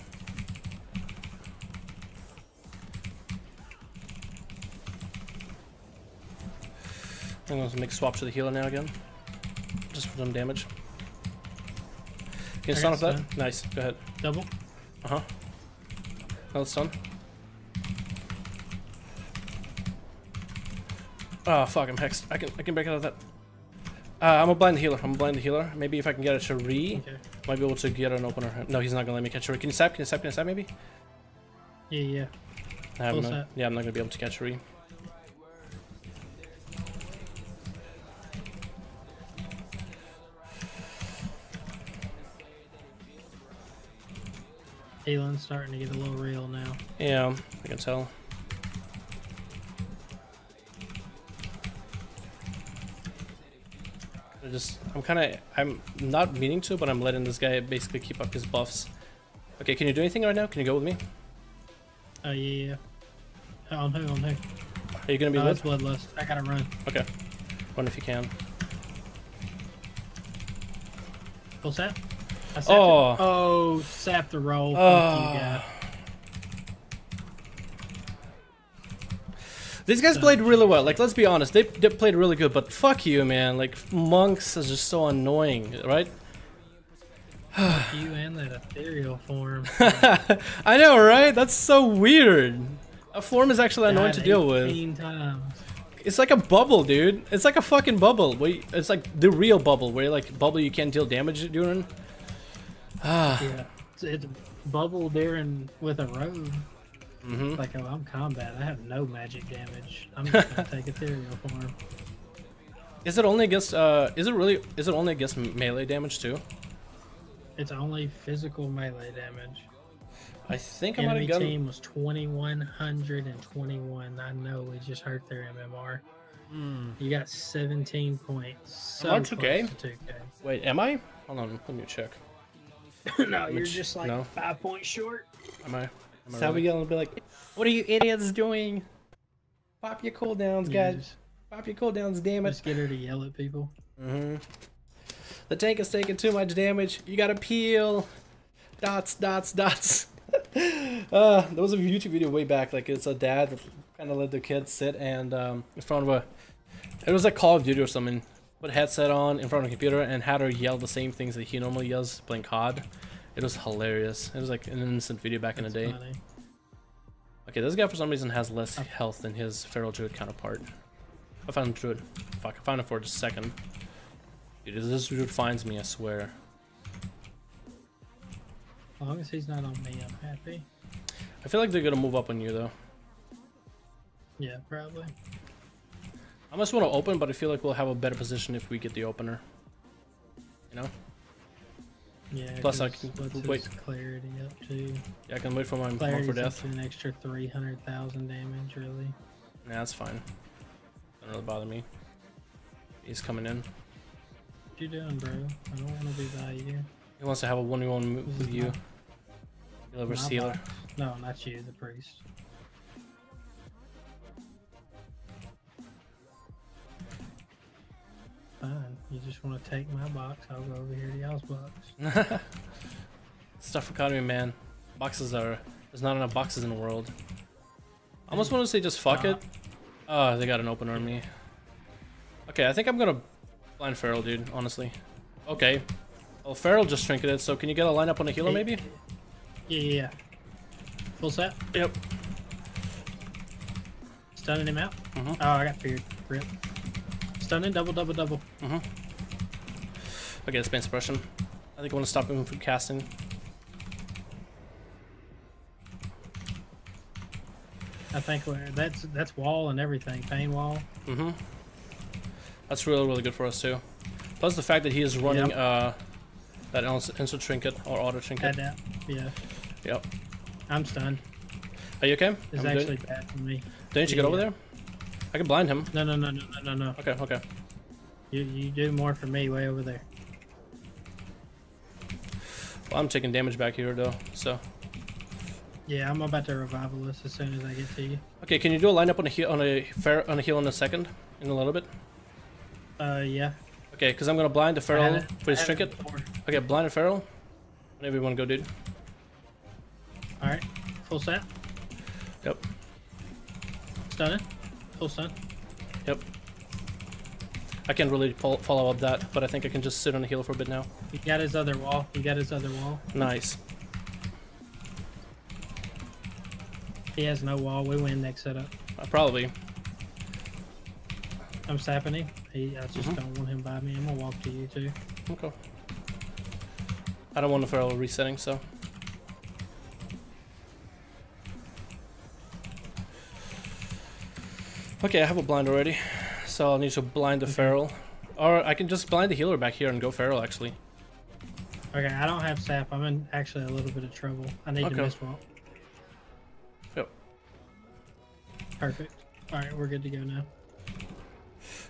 I'm gonna make swap to the healer now again. Just for some damage. Can you stun off that? Nice, go ahead. Double. Uh-huh. Another stun. Oh fuck, I'm hexed. I can I can break out of that. Uh, I'm gonna blind healer. I'm gonna blind healer. Maybe if I can get a Shari, Okay. might be able to get an opener. No, he's not gonna let me catch Shari. Can you sap? Can you sap? Can you sap maybe? Yeah, yeah. I have Full no, sap. yeah, I'm not gonna be able to catch Shari. Healing's starting to get a little real now. Yeah, I can tell. I just, I'm kind of, I'm not meaning to, but I'm letting this guy basically keep up his buffs. Okay, can you do anything right now? Can you go with me? Oh yeah, yeah. On who? On who? Are you gonna be Oh, lit? it's bloodlust. I gotta run. Okay. Run if you can. Full sap. Sapped Oh. Oh, sap the roll. Oh. These guys played really well. Like, let's be honest, they, they played really good. But fuck you, man. Like, monks is just so annoying, right? You and that ethereal form. I know, right? That's so weird. A form is actually annoying to deal with. times. It's like a bubble, dude. It's like a fucking bubble. Where you- it's like the real bubble, where like bubble you can't deal damage during. Ah. Yeah. It's, it's bubble during with a rogue. hmm Like, oh, I'm combat. I have no magic damage. I'm just gonna take ethereal form. Is it only against? Uh, is it really? Is it only against melee damage too? It's only physical melee damage. I think I might Enemy have gotten. team was 2121. I know we just hurt their MMR. Hmm. You got 17 points. So on close 2K? to Wait, am I? Hold on, let me check. 2K. no, you're just like no. five points short. Am I? Am I So really? gonna be like, what are you idiots doing? Pop your cooldowns, guys. Just, Pop your cooldowns, damn it. just get her to yell at people. Mm-hmm. The tank is taking too much damage. You gotta peel. Dots, dots, dots. Uh, there was a YouTube video way back. Like it's a dad that kind of let the kid sit and um, in front of a. It was like Call of Duty or something. Put a headset on in front of a computer and had her yell the same things that he normally yells playing COD. It was hilarious. It was like an innocent video back in the day. funny. Okay, this guy for some reason has less health than his feral druid counterpart. I found druid. Fuck, I found it for just a second. Dude, this druid finds me, I swear. As long as he's not on me, I'm happy. I feel like they're gonna move up on you though. Yeah, probably. I must want to open, but I feel like we'll have a better position if we get the opener. You know? Yeah. Plus I can wait. clarity up too. Yeah, I can wait for my mark Clarity's for death. an extra three hundred thousand damage, really. Nah, that's fine. Doesn't really bother me. He's coming in. What you doing, bro? I don't want to be by you. He wants to have a one v one This with you. Heal over my sealer. No, not you, the priest. Fine. You just want to take my box. I'll go over here to y'all's box. Stuff economy, man. Boxes are. There's not enough boxes in the world. I almost want to say just fuck it. Oh, they got an open army. Okay, I think I'm gonna blind Feral, dude. Honestly. Okay. Well, Feral just trinketed, so can you get a lineup on a healer, maybe? Yeah, yeah, yeah. Full set. Yep. Stunning him out. Mhm. Oh, I got feared. Rip. Stunning, double, double, double. Mm-hmm. Okay, it's Pain Suppression. I think I want to stop him from casting. I think we're- that's that's wall and everything. Pain wall. Mm-hmm. That's really, really good for us too. Plus the fact that he is running Yep. uh that ins- instant trinket or auto trinket. that. Yeah. Yep. I'm stunned. Are you okay? It's I'm good. actually bad for me. Didn't you get over there? I can blind him. No, no, no, no, no, no. Okay, okay. You you do more for me way over there. Well, I'm taking damage back here though. So Yeah, I'm about to revival this as soon as I get to you. okay, can you do a lineup on a heal on a fair on a heal in a second? In a little bit. Uh, yeah. Okay, because I'm gonna blind the feral for his I had it trinket. Okay, blind the feral. Whenever you want to go, dude. All right. Full set. Yep. Stunning. Stun. Yep. I can't really follow up that, but I think I can just sit on the heal for a bit now. He got his other wall. He got his other wall. Nice. He has no wall. We win next setup. Uh, probably. I'm sapping him. He, I just Mhm. don't want him by me. I'm gonna walk to you too. Okay. I don't want the feral resetting, so. Okay, I have a blind already, so I'll need to blind the Okay. feral. Or I can just blind the healer back here and go feral, actually. Okay, I don't have sap. I'm in actually a little bit of trouble. I need Okay. to miss walk. Yep. Perfect. All right, we're good to go now.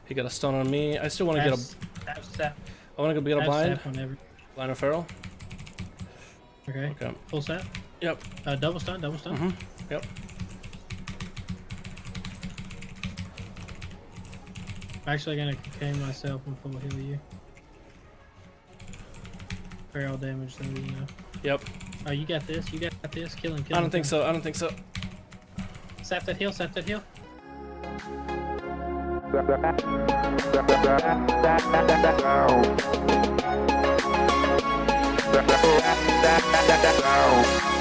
He got a stun on me. I still want to get a. Have sap. I want to go get a blind. sap. Blind a feral. Okay. Okay. Full set. Yep. Uh, double stun. Double stun. Mhm. Yep. I'm actually gonna contain myself and full heal you. Feral damage though, you know. Yep. Oh, you got this. You got this. Killing. him. Kill I don't think so. I don't think so. Sap that heal. Sap that heal. down,